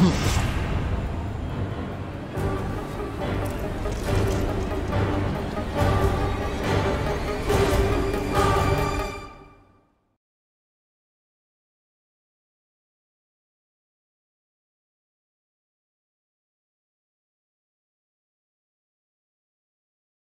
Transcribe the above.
Hmph.